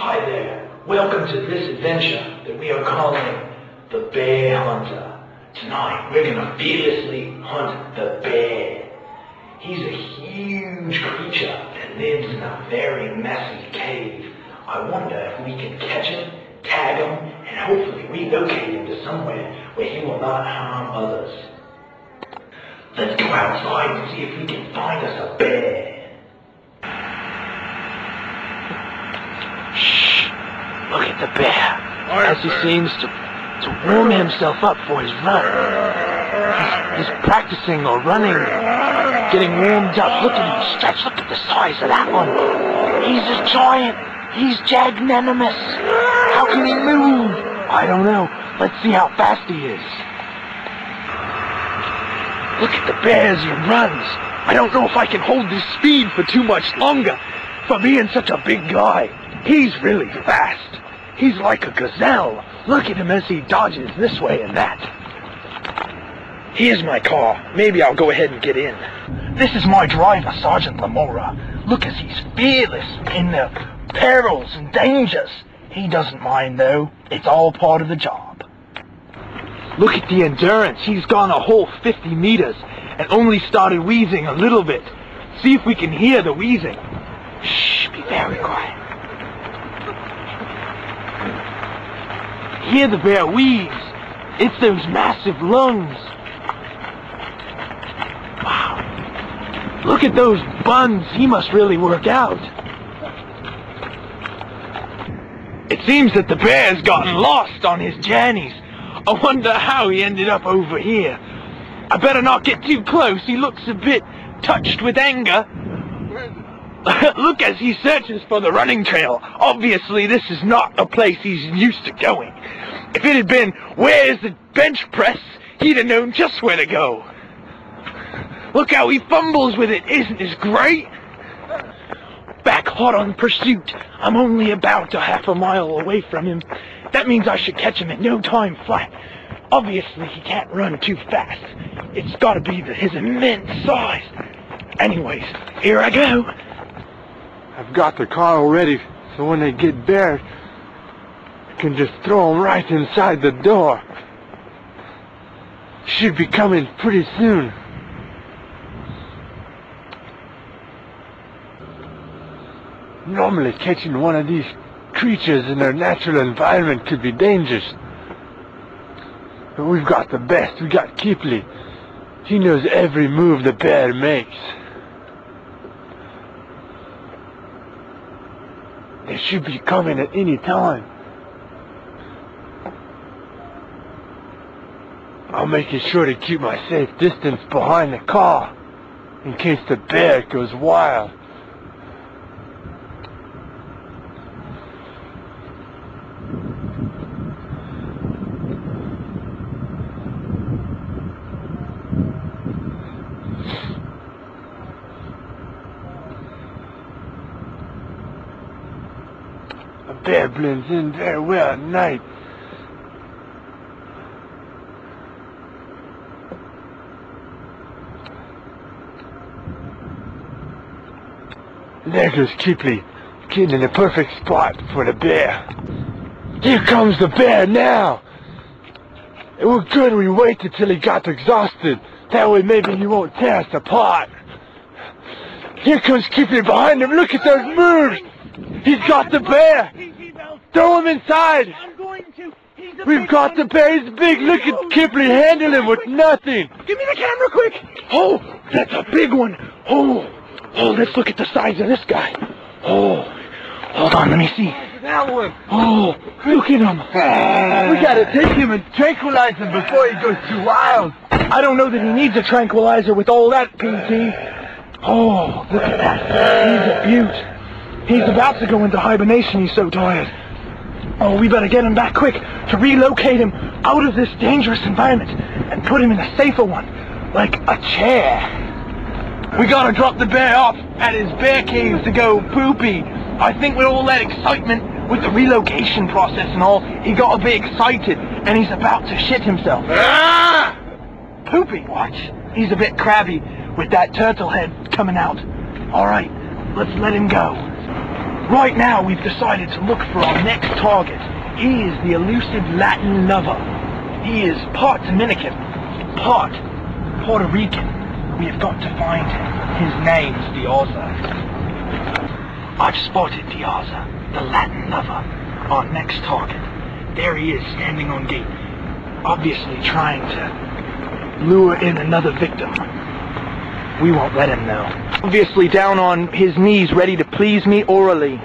Hi there. Welcome to this adventure that we are calling the Bear Hunter. Tonight, we're gonna fearlessly hunt the bear. He's a huge creature that lives in a very messy cave. I wonder if we can catch him, tag him, and hopefully relocate him to somewhere where he will not harm others. Let's go outside and see if we can find us a bear. Look at the bear as he seems to, to warm himself up for his run. He's, he's practicing or running, getting warmed up. Look at him stretch. Look at the size of that one. He's a giant. He's jagnanimous. How can he move? I don't know. Let's see how fast he is. Look at the bear as he runs. I don't know if I can hold this speed for too much longer. For being such a big guy, he's really fast. He's like a gazelle. Look at him as he dodges this way and that. Here's my car. Maybe I'll go ahead and get in. This is my driver, Sergeant Lamora. Look as he's fearless in the perils and dangers. He doesn't mind, though. It's all part of the job. Look at the endurance. He's gone a whole 50 meters and only started wheezing a little bit. See if we can hear the wheezing. Shh, be very quiet. Hear the bear wheeze. It's those massive lungs. Wow. Look at those buns. He must really work out. It seems that the bear's gotten lost on his journeys. I wonder how he ended up over here. I better not get too close. He looks a bit touched with anger. Look as he searches for the running trail. Obviously, this is not a place he's used to going. If it had been, where's the bench press, he'd have known just where to go. Look how he fumbles with it. Isn't this great? Back hot on pursuit. I'm only about a half a mile away from him. That means I should catch him in no time flat. Obviously, he can't run too fast. It's gotta be the, his immense size. Anyways, here I go. I've got the car already, so when they get there, I can just throw them right inside the door. Should be coming pretty soon. Normally catching one of these creatures in their natural environment could be dangerous. But we've got the best. We got Kipley. He knows every move the bear makes. They should be coming at any time. I'm making sure to keep my safe distance behind the car in case the bear goes wild. Bear blends in very well at night. There goes Kipley, getting in the perfect spot for the bear. Here comes the bear now! It was good we waited till he got exhausted. That way maybe he won't tear us apart. Here comes Kipley behind him. Look at those moves! He's got the bear! Throw him inside! I'm going to. We've got the bear! He's big! Look at Kipley handle him with nothing! Give me the camera quick. Oh, that's a big one. Oh, oh, let's look at the size of this guy. Oh, hold on, let me see. That one! Oh, look at him. We gotta take him and tranquilize him before he goes too wild. I don't know that he needs a tranquilizer with all that PT. Oh, look at that. He's a beaut. He's about to go into hibernation. He's so tired. Oh, we better get him back quick to relocate him out of this dangerous environment and put him in a safer one, like a chair. We gotta drop the bear off at his bear cave to go poopy. I think with all that excitement with the relocation process and all, he gotta be excited and he's about to shit himself. Ah! Poopy, watch. He's a bit crabby with that turtle head coming out. All right, let's let him go. Right now, we've decided to look for our next target. He is the elusive Latin lover. He is part Dominican, part Puerto Rican. We have got to find him. His name's Diaza. I've spotted Diaza, the Latin lover, our next target. There he is, standing on gate, obviously trying to lure in another victim. We won't let him know. Obviously down on his knees, ready to please me orally.